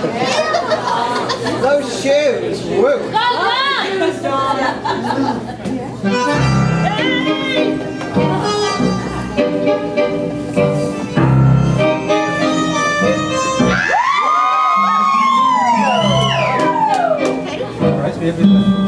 Those shoes, woo. Go, go! Reminds me